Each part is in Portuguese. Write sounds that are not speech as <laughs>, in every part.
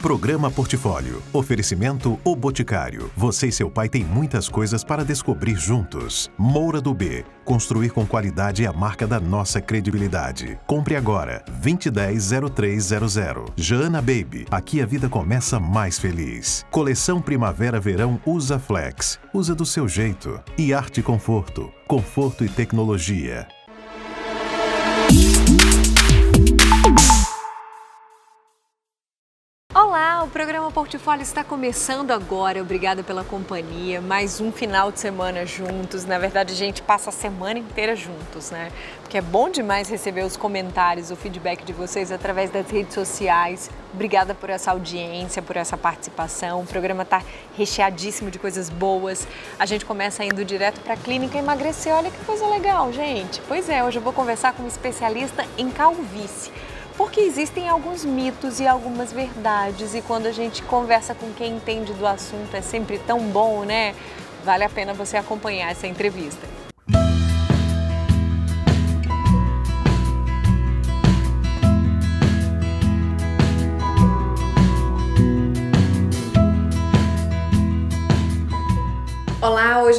Programa Portfólio. Oferecimento O Boticário. Você e seu pai têm muitas coisas para descobrir juntos. Moura do B. Construir com qualidade é a marca da nossa credibilidade. Compre agora. 2010-0300. Jana Baby. Aqui a vida começa mais feliz. Coleção Primavera-Verão Usa Flex. Usa do seu jeito. E Arte Conforto. Conforto e tecnologia. O programa Portfólio está começando agora. Obrigada pela companhia. Mais um final de semana juntos. Na verdade, a gente passa a semana inteira juntos, né? Porque é bom demais receber os comentários, o feedback de vocês através das redes sociais. Obrigada por essa audiência, por essa participação. O programa está recheadíssimo de coisas boas. A gente começa indo direto para a clínica emagrecer. Olha que coisa legal, gente. Pois é, hoje eu vou conversar com um especialista em calvície porque existem alguns mitos e algumas verdades e quando a gente conversa com quem entende do assunto é sempre tão bom, né? Vale a pena você acompanhar essa entrevista.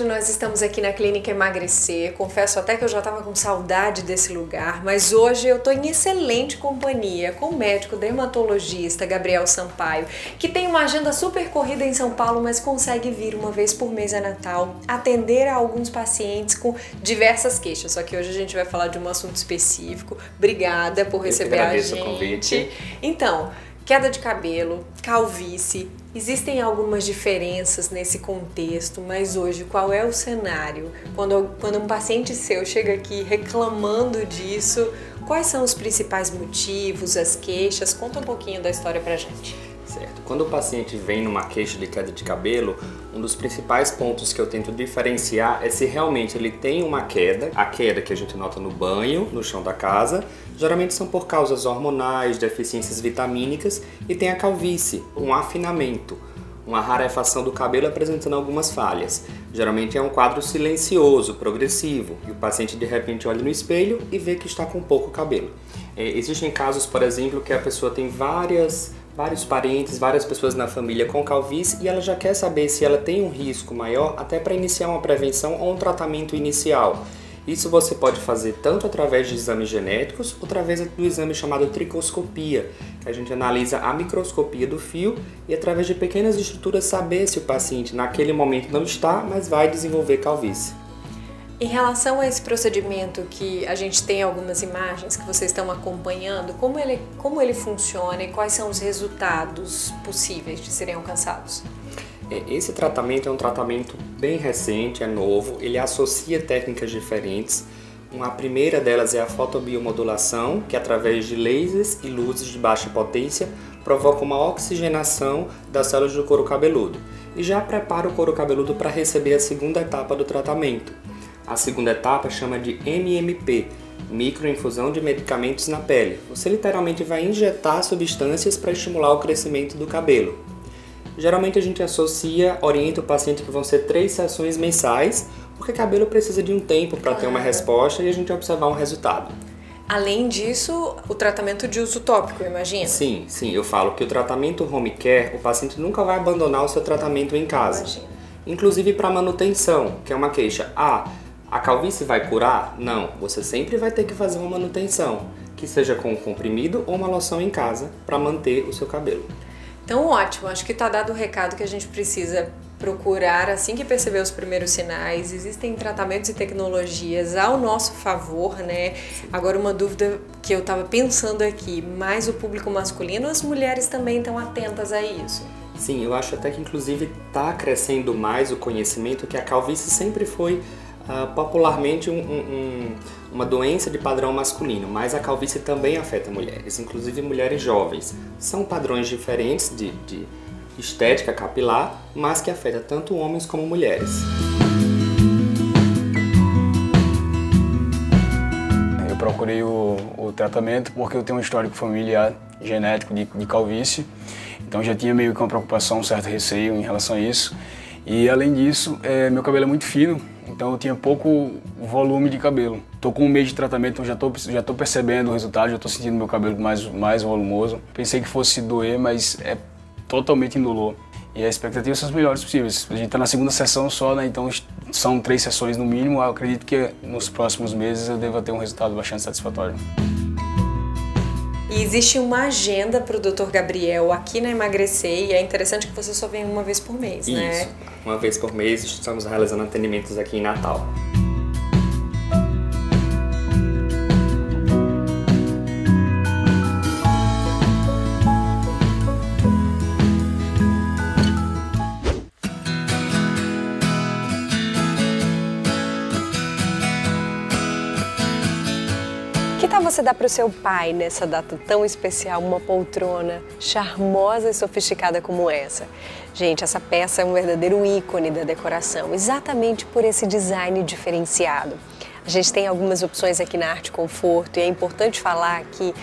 Hoje nós estamos aqui na Clínica Emagrecer. Confesso até que eu já estava com saudade desse lugar, mas hoje eu estou em excelente companhia com o médico dermatologista Gabriel Sampaio, que tem uma agenda super corrida em São Paulo, mas consegue vir uma vez por mês a Natal atender a alguns pacientes com diversas queixas. Só que hoje a gente vai falar de um assunto específico. Obrigada por receber a gente. O convite. Então, queda de cabelo, calvície, Existem algumas diferenças nesse contexto, mas hoje qual é o cenário? Quando, quando um paciente seu chega aqui reclamando disso, quais são os principais motivos, as queixas? Conta um pouquinho da história pra gente. Certo. Quando o paciente vem numa queixa de queda de cabelo, um dos principais pontos que eu tento diferenciar é se realmente ele tem uma queda, a queda que a gente nota no banho, no chão da casa, geralmente são por causas hormonais, deficiências vitamínicas e tem a calvície, um afinamento, uma rarefação do cabelo apresentando algumas falhas. Geralmente é um quadro silencioso, progressivo, e o paciente de repente olha no espelho e vê que está com pouco cabelo. É, existem casos, por exemplo, que a pessoa tem várias vários parentes, várias pessoas na família com calvície e ela já quer saber se ela tem um risco maior até para iniciar uma prevenção ou um tratamento inicial. Isso você pode fazer tanto através de exames genéticos ou através do exame chamado tricoscopia, que a gente analisa a microscopia do fio e através de pequenas estruturas saber se o paciente naquele momento não está, mas vai desenvolver calvície. Em relação a esse procedimento que a gente tem algumas imagens que vocês estão acompanhando, como ele, como ele funciona e quais são os resultados possíveis de serem alcançados? É, esse tratamento é um tratamento bem recente, é novo, ele associa técnicas diferentes. Uma primeira delas é a fotobiomodulação, que através de lasers e luzes de baixa potência provoca uma oxigenação das células do couro cabeludo e já prepara o couro cabeludo para receber a segunda etapa do tratamento. A segunda etapa chama de MMP, microinfusão de medicamentos na pele. Você literalmente vai injetar substâncias para estimular o crescimento do cabelo. Geralmente a gente associa, orienta o paciente que vão ser três sessões mensais, porque cabelo precisa de um tempo para ter uma resposta e a gente observar um resultado. Além disso, o tratamento de uso tópico, imagina? Sim, sim. Eu falo que o tratamento home care, o paciente nunca vai abandonar o seu tratamento em casa. Imagina. Inclusive para manutenção, que é uma queixa. Ah, a calvície vai curar? Não. Você sempre vai ter que fazer uma manutenção, que seja com um comprimido ou uma loção em casa para manter o seu cabelo. Então, ótimo, acho que está dado o recado que a gente precisa procurar assim que perceber os primeiros sinais. Existem tratamentos e tecnologias ao nosso favor, né? Agora, uma dúvida que eu estava pensando aqui: mais o público masculino, as mulheres também estão atentas a isso? Sim, eu acho até que inclusive está crescendo mais o conhecimento que a calvície sempre foi uh, popularmente um, um, uma doença de padrão masculino, mas a calvície também afeta mulheres, inclusive mulheres jovens. São padrões diferentes de, de estética capilar, mas que afeta tanto homens como mulheres. Eu procurei o, o tratamento porque eu tenho um histórico familiar genético de, de calvície, então já tinha meio que uma preocupação, um certo receio em relação a isso. E além disso, é, meu cabelo é muito fino, então eu tinha pouco volume de cabelo. Tô com um mês de tratamento, então já tô, já tô percebendo o resultado, já tô sentindo meu cabelo mais, mais volumoso. Pensei que fosse doer, mas é totalmente indolor. E a expectativa são as melhores possíveis. A gente está na segunda sessão só, né? então são três sessões no mínimo. Eu acredito que nos próximos meses eu devo ter um resultado bastante satisfatório. E existe uma agenda para o Dr. Gabriel aqui na Emagrecer e é interessante que você só vem uma vez por mês, Isso. né? Uma vez por mês estamos realizando atendimentos aqui em Natal. você dá para o seu pai nessa data tão especial uma poltrona charmosa e sofisticada como essa? Gente, essa peça é um verdadeiro ícone da decoração, exatamente por esse design diferenciado. A gente tem algumas opções aqui na Arte Conforto e é importante falar que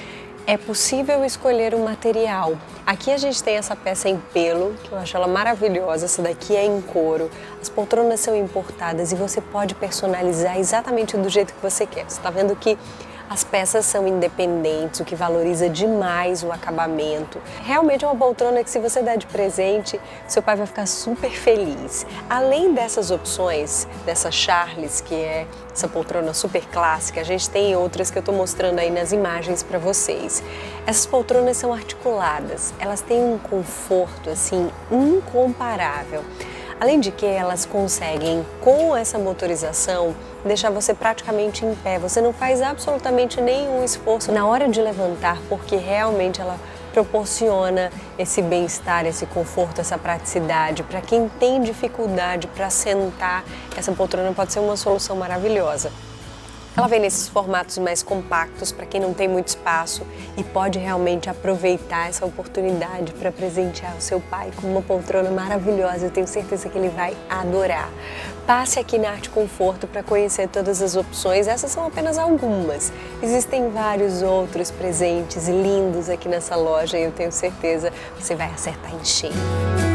é possível escolher o material. Aqui a gente tem essa peça em pelo, que eu acho ela maravilhosa. Essa daqui é em couro. As poltronas são importadas e você pode personalizar exatamente do jeito que você quer. Você está vendo que as peças são independentes, o que valoriza demais o acabamento. Realmente é uma poltrona que se você der de presente, seu pai vai ficar super feliz. Além dessas opções, dessa Charles, que é essa poltrona super clássica, a gente tem outras que eu estou mostrando aí nas imagens para vocês. Essas poltronas são articuladas, elas têm um conforto assim incomparável. Além de que elas conseguem, com essa motorização, deixar você praticamente em pé. Você não faz absolutamente nenhum esforço na hora de levantar, porque realmente ela proporciona esse bem-estar, esse conforto, essa praticidade. Para quem tem dificuldade para sentar, essa poltrona pode ser uma solução maravilhosa. Ela vem nesses formatos mais compactos para quem não tem muito espaço e pode realmente aproveitar essa oportunidade para presentear o seu pai com uma poltrona maravilhosa. Eu tenho certeza que ele vai adorar. Passe aqui na Arte Conforto para conhecer todas as opções. Essas são apenas algumas. Existem vários outros presentes lindos aqui nessa loja e eu tenho certeza que você vai acertar em cheio.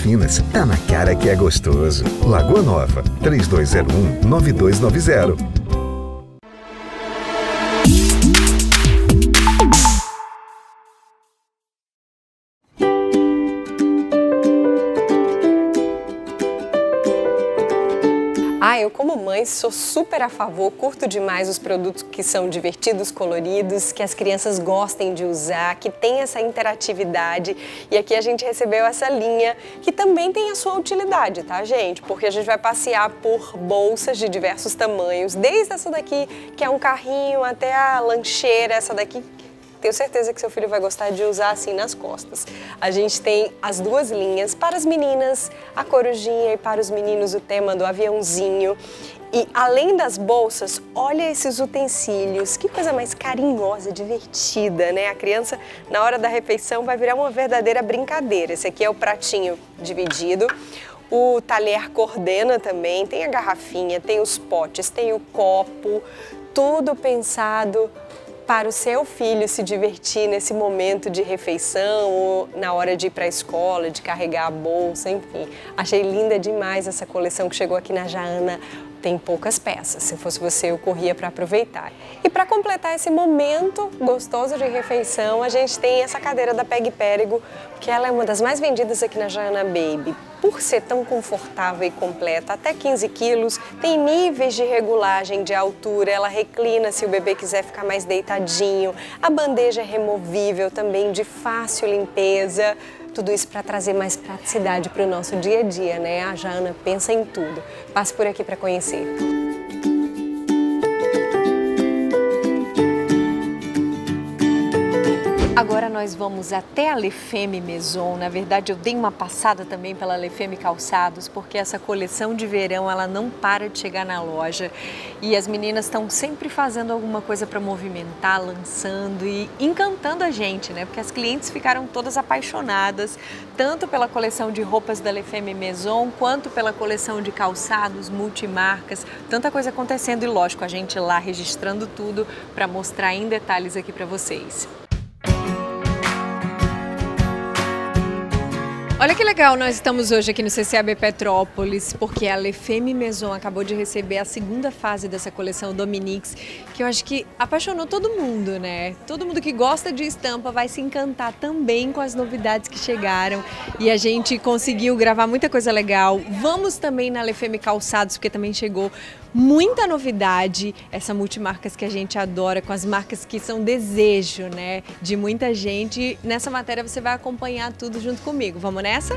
Finas. Tá na cara que é gostoso. Lagoa Nova, 3201 9290. Mãe, sou super a favor, curto demais os produtos que são divertidos, coloridos, que as crianças gostem de usar, que tem essa interatividade. E aqui a gente recebeu essa linha que também tem a sua utilidade, tá, gente? Porque a gente vai passear por bolsas de diversos tamanhos, desde essa daqui, que é um carrinho, até a lancheira, essa daqui tenho certeza que seu filho vai gostar de usar assim nas costas. A gente tem as duas linhas, para as meninas a corujinha e para os meninos o tema do aviãozinho. E além das bolsas, olha esses utensílios, que coisa mais carinhosa, divertida, né? A criança, na hora da refeição, vai virar uma verdadeira brincadeira. Esse aqui é o pratinho dividido. O talher coordena também, tem a garrafinha, tem os potes, tem o copo, tudo pensado para o seu filho se divertir nesse momento de refeição ou na hora de ir para a escola, de carregar a bolsa, enfim. Achei linda demais essa coleção que chegou aqui na Jaana tem poucas peças. Se fosse você, eu corria para aproveitar. E para completar esse momento gostoso de refeição, a gente tem essa cadeira da Peg Périgo, porque ela é uma das mais vendidas aqui na Jana Baby. Por ser tão confortável e completa, até 15 quilos, tem níveis de regulagem de altura, ela reclina se o bebê quiser ficar mais deitadinho, a bandeja é removível também, de fácil limpeza. Tudo isso para trazer mais praticidade para o nosso dia a dia, né? A Jana pensa em tudo. Passe por aqui para conhecer. Agora nós vamos até a Lefeme Maison. Na verdade, eu dei uma passada também pela Lefeme Calçados, porque essa coleção de verão ela não para de chegar na loja e as meninas estão sempre fazendo alguma coisa para movimentar, lançando e encantando a gente, né? Porque as clientes ficaram todas apaixonadas, tanto pela coleção de roupas da Lefeme Maison, quanto pela coleção de calçados multimarcas. Tanta coisa acontecendo e, lógico, a gente lá registrando tudo para mostrar em detalhes aqui para vocês. Olha que legal, nós estamos hoje aqui no CCAB Petrópolis, porque a Lefemme Maison acabou de receber a segunda fase dessa coleção Dominiques, que eu acho que apaixonou todo mundo, né? Todo mundo que gosta de estampa vai se encantar também com as novidades que chegaram e a gente conseguiu gravar muita coisa legal. Vamos também na Lefemme Calçados, porque também chegou muita novidade, essa multimarcas que a gente adora, com as marcas que são desejo, né, de muita gente. Nessa matéria você vai acompanhar tudo junto comigo. Vamos nessa?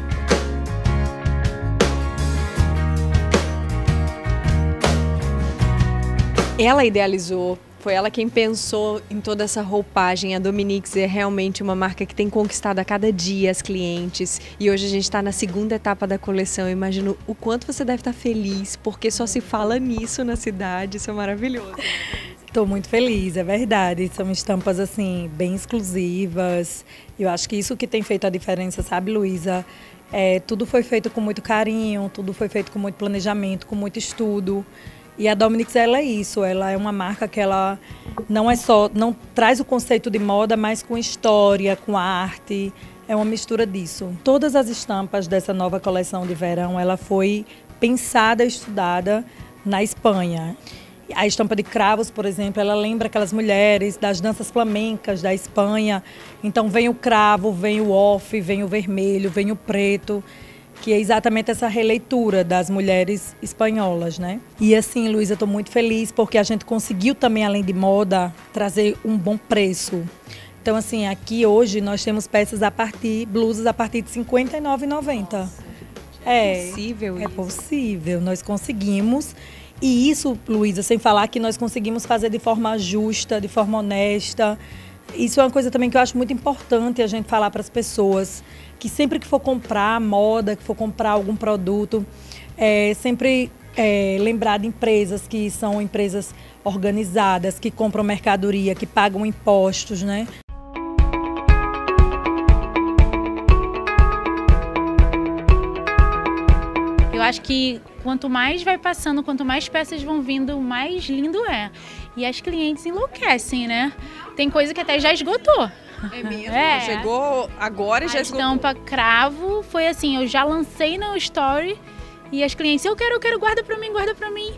Ela idealizou foi ela quem pensou em toda essa roupagem. A Dominique é realmente uma marca que tem conquistado a cada dia as clientes. E hoje a gente está na segunda etapa da coleção. Eu imagino o quanto você deve estar tá feliz, porque só se fala nisso na cidade. Isso é maravilhoso. Estou muito feliz, é verdade. São estampas assim bem exclusivas. Eu acho que isso que tem feito a diferença, sabe, Luísa? É, tudo foi feito com muito carinho, tudo foi feito com muito planejamento, com muito estudo. E a Dominix ela é isso, ela é uma marca que ela não é só, não traz o conceito de moda, mas com história, com arte, é uma mistura disso. Todas as estampas dessa nova coleção de verão, ela foi pensada e estudada na Espanha. A estampa de cravos, por exemplo, ela lembra aquelas mulheres das danças flamencas da Espanha. Então vem o cravo, vem o off, vem o vermelho, vem o preto que é exatamente essa releitura das mulheres espanholas, né? E assim, Luísa, estou muito feliz porque a gente conseguiu também, além de moda, trazer um bom preço. Então, assim, aqui hoje nós temos peças a partir, blusas a partir de R$ 59,90. É, é possível É isso. possível, nós conseguimos. E isso, Luísa, sem falar que nós conseguimos fazer de forma justa, de forma honesta. Isso é uma coisa também que eu acho muito importante a gente falar para as pessoas que sempre que for comprar moda, que for comprar algum produto, é, sempre é, lembrar de empresas que são empresas organizadas, que compram mercadoria, que pagam impostos, né? Eu acho que quanto mais vai passando, quanto mais peças vão vindo, mais lindo é. E as clientes enlouquecem, né? Tem coisa que até já esgotou. É mesmo? <laughs> É. Chegou agora e já esgotou. A estampa cravo foi assim, eu já lancei no story e as clientes, eu quero, eu quero, guarda pra mim, guarda pra mim.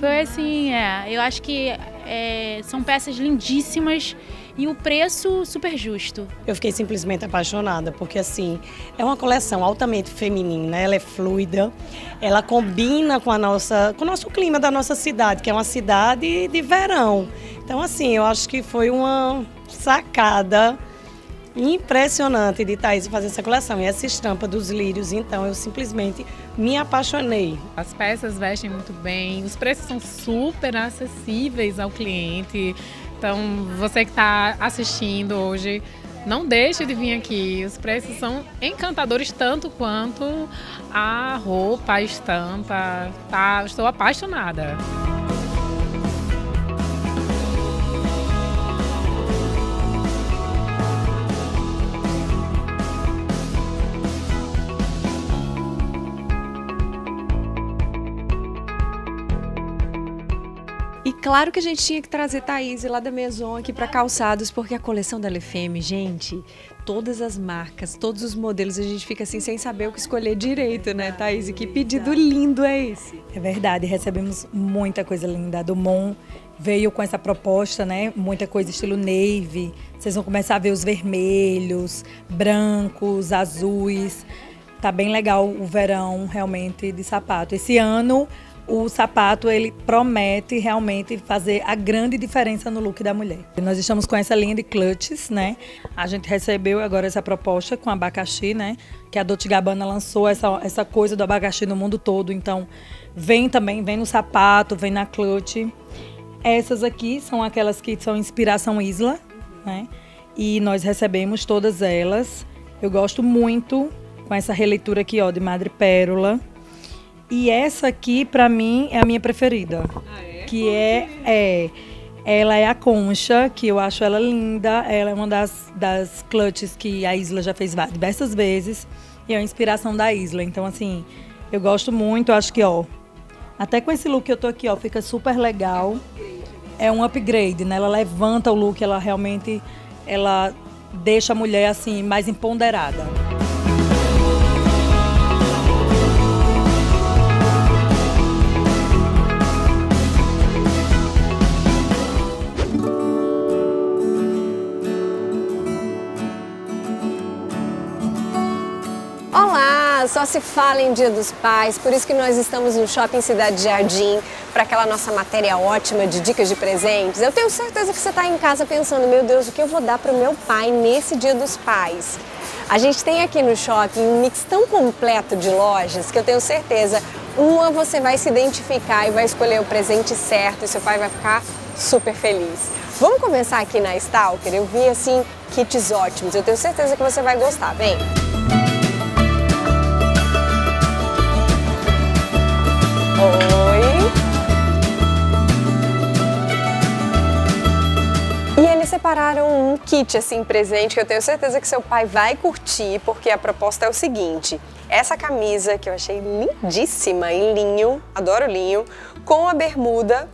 Foi assim, é, eu acho que é, são peças lindíssimas e o preço super justo. Eu fiquei simplesmente apaixonada, porque assim, é uma coleção altamente feminina, ela é fluida, ela combina com a nossa, com o nosso clima da nossa cidade, que é uma cidade de verão. Então assim, eu acho que foi uma sacada impressionante de Thaís fazer essa coleção. E essa estampa dos lírios, então, eu simplesmente me apaixonei. As peças vestem muito bem, os preços são super acessíveis ao cliente. Então, você que está assistindo hoje, não deixe de vir aqui. Os preços são encantadores tanto quanto a roupa, a estampa. Tá, estou apaixonada. Claro que a gente tinha que trazer Thaís lá da Maison aqui para calçados, porque a coleção da LFM, gente, todas as marcas, todos os modelos, a gente fica assim sem saber o que escolher direito, né, Thaís? E que pedido lindo é esse? É verdade, recebemos muita coisa linda. A Dumont veio com essa proposta, né? Muita coisa estilo navy. Vocês vão começar a ver os vermelhos, brancos, azuis. Tá bem legal o verão realmente de sapato. Esse ano o sapato ele promete realmente fazer a grande diferença no look da mulher. Nós estamos com essa linha de clutches, né? A gente recebeu agora essa proposta com abacaxi, né? Que a Dolce Gabbana lançou essa, essa coisa do abacaxi no mundo todo. Então, vem também, vem no sapato, vem na clutch. Essas aqui são aquelas que são inspiração Isla, né? E nós recebemos todas elas. Eu gosto muito com essa releitura aqui, ó, de Madre Pérola. E essa aqui, para mim, é a minha preferida. Ah, é? Que é, é. Ela é a concha, que eu acho ela linda. Ela é uma das, das clutches que a Isla já fez diversas vezes. E é a inspiração da Isla. Então, assim, eu gosto muito. Acho que, ó, até com esse look que eu tô aqui, ó, fica super legal. É um upgrade, né? Ela levanta o look, ela realmente, ela deixa a mulher, assim, mais empoderada. Só se fala em Dia dos Pais, por isso que nós estamos no Shopping Cidade Jardim para aquela nossa matéria ótima de dicas de presentes. Eu tenho certeza que você está em casa pensando, meu Deus, o que eu vou dar para o meu pai nesse Dia dos Pais? A gente tem aqui no shopping um mix tão completo de lojas que eu tenho certeza, uma você vai se identificar e vai escolher o presente certo e seu pai vai ficar super feliz. Vamos começar aqui na Stalker? Eu vi assim kits ótimos, eu tenho certeza que você vai gostar. Vem! Oi. E eles separaram um kit assim presente que eu tenho certeza que seu pai vai curtir, porque a proposta é o seguinte: essa camisa que eu achei lindíssima em linho, adoro linho, com a bermuda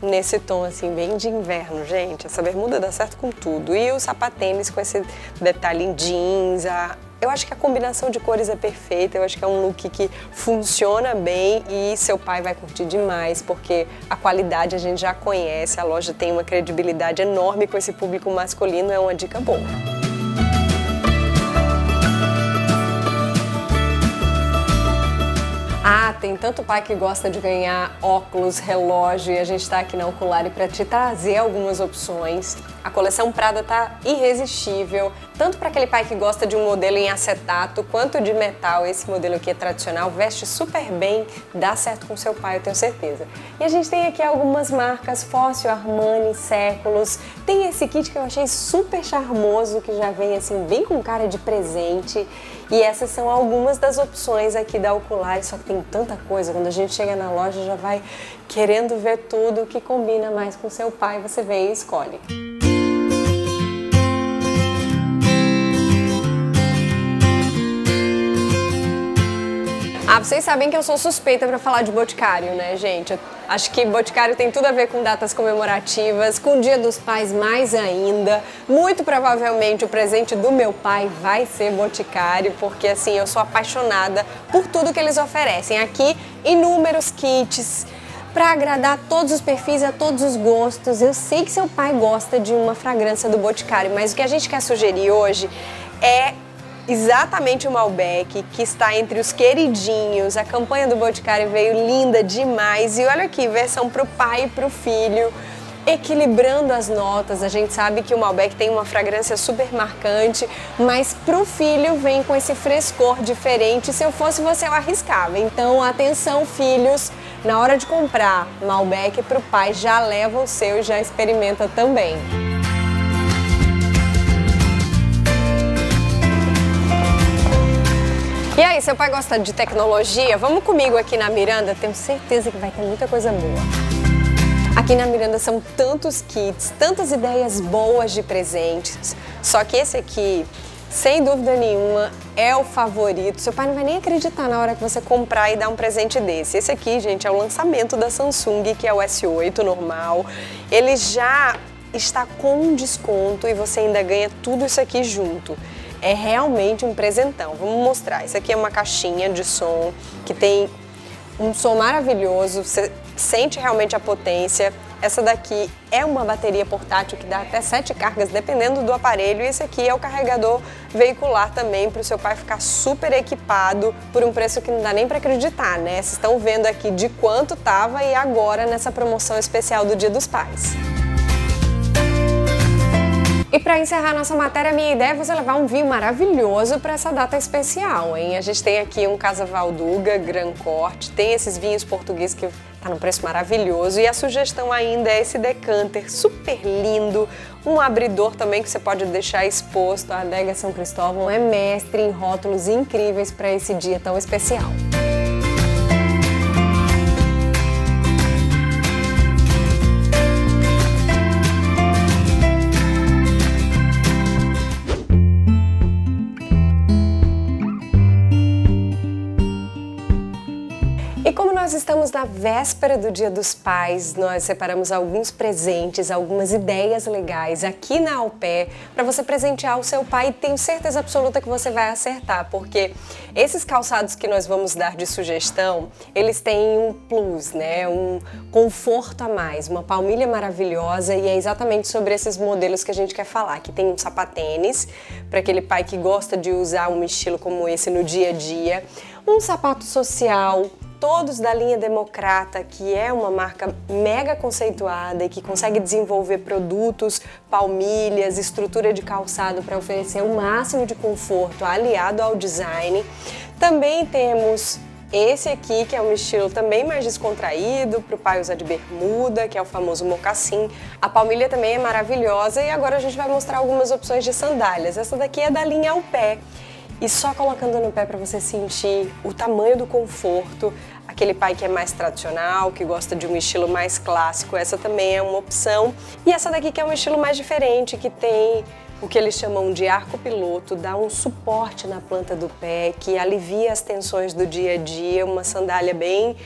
nesse tom assim bem de inverno, gente. Essa bermuda dá certo com tudo. E o sapatênis com esse detalhe em jeans, a, eu acho que a combinação de cores é perfeita, eu acho que é um look que funciona bem e seu pai vai curtir demais, porque a qualidade a gente já conhece, a loja tem uma credibilidade enorme com esse público masculino, é uma dica boa. Tem tanto pai que gosta de ganhar óculos, relógio e a gente está aqui na Oculari para te trazer algumas opções. A coleção Prada tá irresistível, tanto para aquele pai que gosta de um modelo em acetato quanto de metal. Esse modelo aqui é tradicional, veste super bem, dá certo com seu pai, eu tenho certeza. E a gente tem aqui algumas marcas, Fóssil, Armani, Séculos. Tem esse kit que eu achei super charmoso, que já vem assim bem com cara de presente. E essas são algumas das opções aqui da Ocular, só que tem tanta coisa, quando a gente chega na loja já vai querendo ver tudo que combina mais com seu pai, você vem e escolhe. Ah, vocês sabem que eu sou suspeita para falar de Boticário, né, gente? Eu acho que Boticário tem tudo a ver com datas comemorativas, com o Dia dos Pais mais ainda. Muito provavelmente o presente do meu pai vai ser Boticário, porque assim, eu sou apaixonada por tudo que eles oferecem. Aqui, inúmeros kits para agradar todos os perfis, a todos os gostos. Eu sei que seu pai gosta de uma fragrância do Boticário, mas o que a gente quer sugerir hoje é exatamente o Malbec, que está entre os queridinhos. A campanha do Boticário veio linda demais. E olha aqui, versão para o pai e para o filho. Equilibrando as notas, a gente sabe que o Malbec tem uma fragrância super marcante, mas para o filho vem com esse frescor diferente. Se eu fosse você, eu arriscava. Então, atenção, filhos, na hora de comprar Malbec para o pai, já leva o seu e já experimenta também. E aí, seu pai gosta de tecnologia? Vamos comigo aqui na Miranda, tenho certeza que vai ter muita coisa boa. Aqui na Miranda são tantos kits, tantas ideias boas de presentes, só que esse aqui sem dúvida nenhuma, é o favorito. Seu pai não vai nem acreditar na hora que você comprar e dar um presente desse. Esse aqui, gente, é o lançamento da Samsung, que é o S8 normal. Ele já está com um desconto e você ainda ganha tudo isso aqui junto. É realmente um presentão. Vamos mostrar. Isso aqui é uma caixinha de som que tem um som maravilhoso, você sente realmente a potência. Essa daqui é uma bateria portátil que dá até sete cargas, dependendo do aparelho. E esse aqui é o carregador veicular também, para o seu pai ficar super equipado por um preço que não dá nem para acreditar, né? Vocês estão vendo aqui de quanto tava e agora nessa promoção especial do Dia dos Pais. E para encerrar nossa matéria, minha ideia é você levar um vinho maravilhoso para essa data especial, hein? A gente tem aqui um Casa Valduga Gran Corte, tem esses vinhos portugueses que tá num preço maravilhoso e a sugestão ainda é esse decanter super lindo, um abridor também que você pode deixar exposto. A adega São Cristóvão é mestre em rótulos incríveis para esse dia tão especial. Estamos na véspera do Dia dos Pais, nós separamos alguns presentes, algumas ideias legais aqui na Alpé para você presentear o seu pai e tenho certeza absoluta que você vai acertar, porque esses calçados que nós vamos dar de sugestão, eles têm um plus, né? Um conforto a mais, uma palmilha maravilhosa e é exatamente sobre esses modelos que a gente quer falar, que tem um sapatênis para aquele pai que gosta de usar um estilo como esse no dia a dia, um sapato social, todos da linha Democrata, que é uma marca mega conceituada e que consegue desenvolver produtos, palmilhas, estrutura de calçado para oferecer o máximo de conforto aliado ao design. Também temos esse aqui, que é um estilo também mais descontraído, para o pai usar de bermuda, que é o famoso mocassim. A palmilha também é maravilhosa e agora a gente vai mostrar algumas opções de sandálias. Essa daqui é da linha ao pé e só colocando no pé para você sentir o tamanho do conforto. Aquele pai que é mais tradicional, que gosta de um estilo mais clássico, essa também é uma opção. E essa daqui que é um estilo mais diferente, que tem o que eles chamam de arco piloto, dá um suporte na planta do pé, que alivia as tensões do dia a dia, uma sandália bem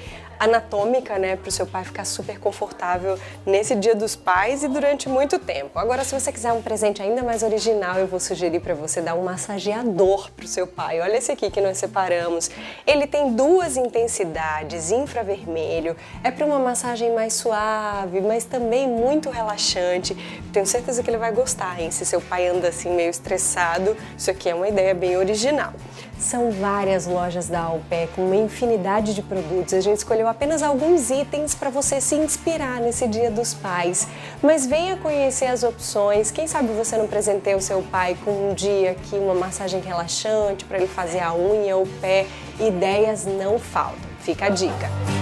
anatômica, né, para o seu pai ficar super confortável nesse Dia dos Pais e durante muito tempo. Agora, se você quiser um presente ainda mais original, eu vou sugerir para você dar um massageador para o seu pai. Olha esse aqui que nós separamos. Ele tem duas intensidades, infravermelho, é para uma massagem mais suave, mas também muito relaxante. Tenho certeza que ele vai gostar, hein? Se seu pai anda assim meio estressado, isso aqui é uma ideia bem original. São várias lojas da Alpé com uma infinidade de produtos. A gente escolheu apenas alguns itens para você se inspirar nesse Dia dos Pais. Mas venha conhecer as opções. Quem sabe você não presenteia o seu pai com um dia aqui, uma massagem relaxante para ele fazer a unha o pé. Ideias não faltam. Fica a dica.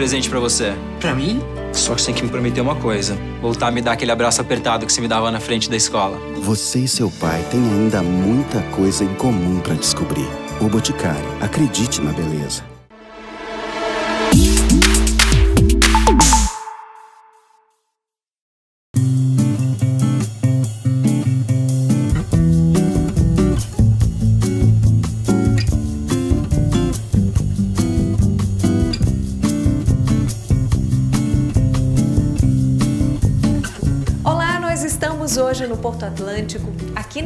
Presente para você. Para mim? Só que você tem que me prometer uma coisa: voltar a me dar aquele abraço apertado que você me dava na frente da escola. Você e seu pai têm ainda muita coisa em comum para descobrir. O Boticário, acredite na beleza.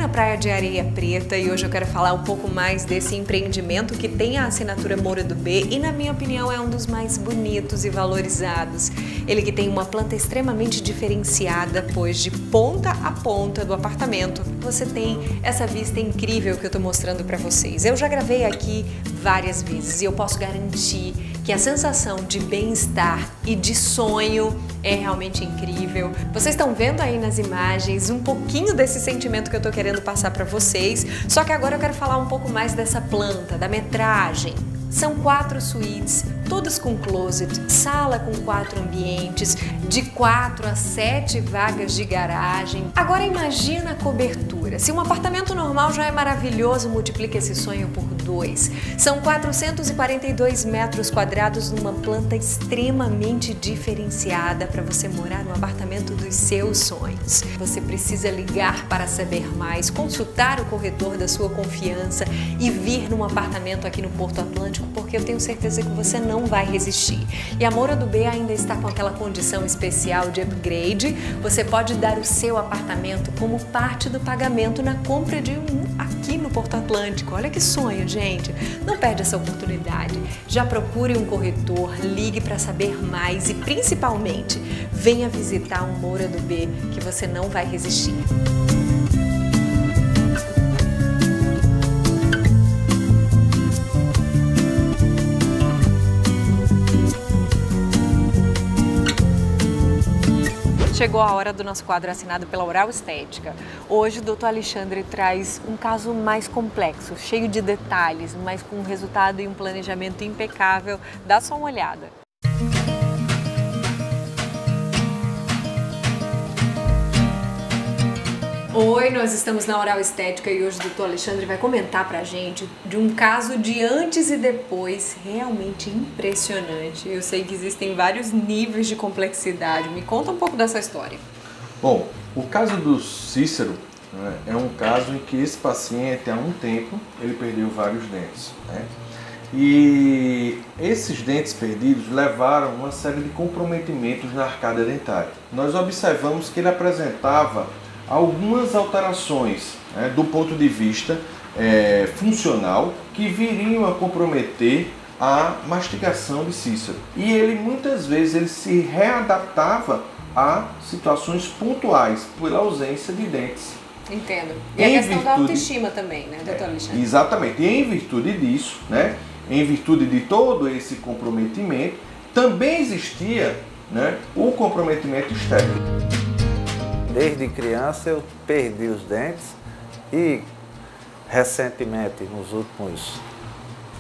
Na Praia de Areia Preta, e hoje eu quero falar um pouco mais desse empreendimento que tem a assinatura Moura do B e, na minha opinião, é um dos mais bonitos e valorizados. Ele que tem uma planta extremamente diferenciada, pois de ponta a ponta do apartamento você tem essa vista incrível que eu estou mostrando para vocês. Eu já gravei aqui várias vezes e eu posso garantir que a sensação de bem-estar e de sonho é realmente incrível. Vocês estão vendo aí nas imagens um pouquinho desse sentimento que eu tô querendo passar para vocês, só que agora eu quero falar um pouco mais dessa planta, da metragem. São quatro suítes, todas com closet, sala com quatro ambientes, de quatro a sete vagas de garagem. Agora imagina a cobertura. Se um apartamento normal já é maravilhoso, multiplica esse sonho por dois. São 442 metros quadrados numa planta extremamente diferenciada para você morar no apartamento dos seus sonhos. Você precisa ligar para saber mais, consultar o corretor da sua confiança e vir num apartamento aqui no Porto Atlântico, porque eu tenho certeza que você não vai resistir. E a Moura do B ainda está com aquela condição especial de upgrade. Você pode dar o seu apartamento como parte do pagamento na compra de um aqui no Porto Atlântico. Olha que sonho, gente. Não perde essa oportunidade. Já procure um corretor, ligue para saber mais e principalmente venha visitar um Moura do B que você não vai resistir. Chegou a hora do nosso quadro assinado pela Oral Estética. Hoje o doutor Alexandre traz um caso mais complexo, cheio de detalhes, mas com um resultado e um planejamento impecável. Dá só uma olhada. Oi, nós estamos na Oral Estética e hoje o doutor Alexandre vai comentar pra gente de um caso de antes e depois realmente impressionante. Eu sei que existem vários níveis de complexidade. Me conta um pouco dessa história. Bom, o caso do Cícero né, é um caso em que esse paciente, há um tempo, ele perdeu vários dentes. Né? E esses dentes perdidos levaram uma série de comprometimentos na arcada dentária. Nós observamos que ele apresentava algumas alterações né, do ponto de vista é, funcional que viriam a comprometer a mastigação de Cícero. E ele muitas vezes ele se readaptava a situações pontuais pela ausência de dentes. Entendo. E em a questão virtude... da autoestima também, né, doutor Alexandre? Exatamente. E em virtude disso, né, em virtude de todo esse comprometimento, também existia né, o comprometimento estético. Desde criança eu perdi os dentes e recentemente, nos últimos,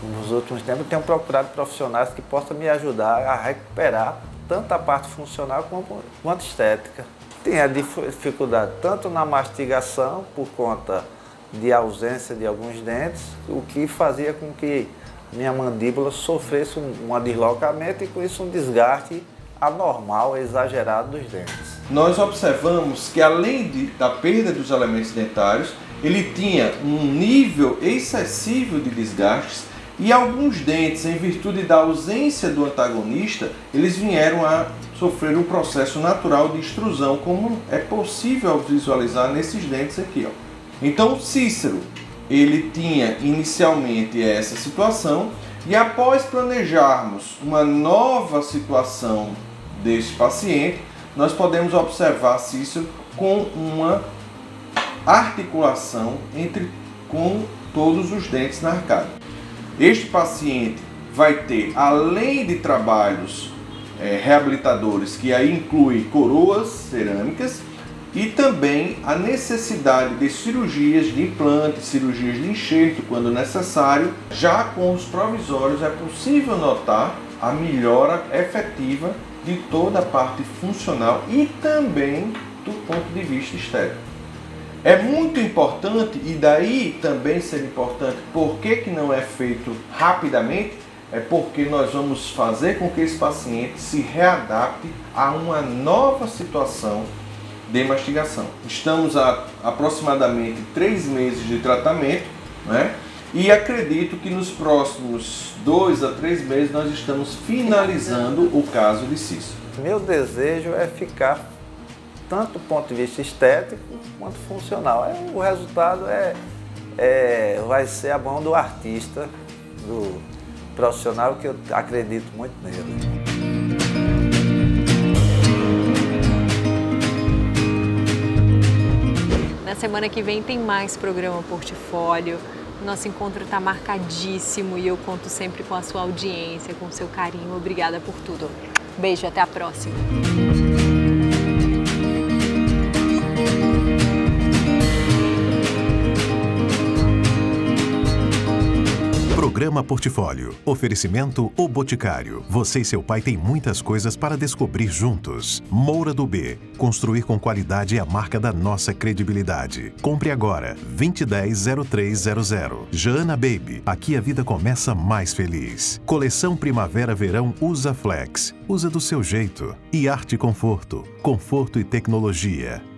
nos últimos tempos, tenho procurado profissionais que possam me ajudar a recuperar tanto a parte funcional quanto, quanto estética. Tinha dificuldade tanto na mastigação, por conta de ausência de alguns dentes, o que fazia com que minha mandíbula sofresse um, um deslocamento e com isso um desgaste anormal, exagerado dos dentes. Nós observamos que além de, da perda dos elementos dentários, ele tinha um nível excessivo de desgastes e alguns dentes, em virtude da ausência do antagonista, eles vieram a sofrer um processo natural de extrusão, como é possível visualizar nesses dentes aqui. Ó. Então, Cícero, ele tinha inicialmente essa situação e após planejarmos uma nova situação deste paciente, nós podemos observar Cícero com uma articulação entre com todos os dentes na arcada. Este paciente vai ter, além de trabalhos é, reabilitadores, que aí inclui coroas cerâmicas, e também a necessidade de cirurgias de implante, cirurgias de enxerto quando necessário. Já com os provisórios é possível notar a melhora efetiva de toda a parte funcional e também do ponto de vista estético. É muito importante, e daí também ser importante, por que, que não é feito rapidamente? É porque nós vamos fazer com que esse paciente se readapte a uma nova situação de mastigação. Estamos a aproximadamente três meses de tratamento, né? E acredito que nos próximos dois a três meses nós estamos finalizando o caso de Cícero. Meu desejo é ficar tanto do ponto de vista estético quanto funcional. É, o resultado é, é, vai ser a mão do artista, do profissional, que eu acredito muito nele. Na semana que vem tem mais programa Portfólio. Nosso encontro está marcadíssimo e eu conto sempre com a sua audiência, com o seu carinho. Obrigada por tudo. Beijo, até a próxima. Programa Portfólio. Oferecimento O Boticário. Você e seu pai têm muitas coisas para descobrir juntos. Moura do B. Construir com qualidade é a marca da nossa credibilidade. Compre agora. 2010-0300. Jana Baby. Aqui a vida começa mais feliz. Coleção Primavera-Verão Usa Flex. Usa do seu jeito. E Arte Conforto. Conforto e tecnologia.